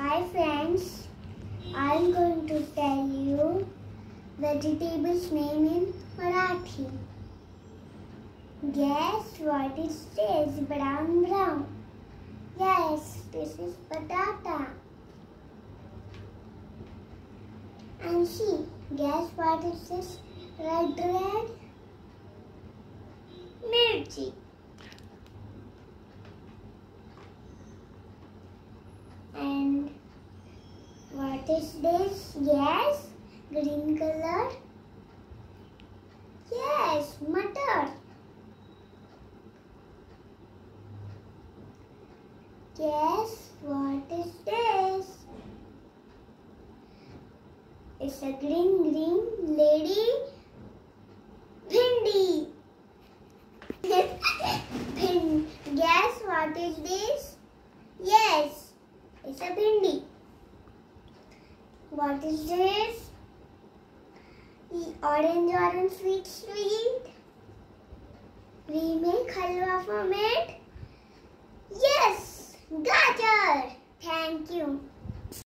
Hi friends, I'm going to tell you vegetables name in Marathi. Guess what it says brown brown. Yes, this is batata. And see, guess what it says red red? Mirchi. And this? Yes, green color. Yes, mutton. Yes, what is this? It's a green green lady bhindi. Bhin- Guess what is this? Yes, it's a bhindi. What is this? E- Orange orange sweet sweet. We make halwa from it. Yes, gajar. Thank you.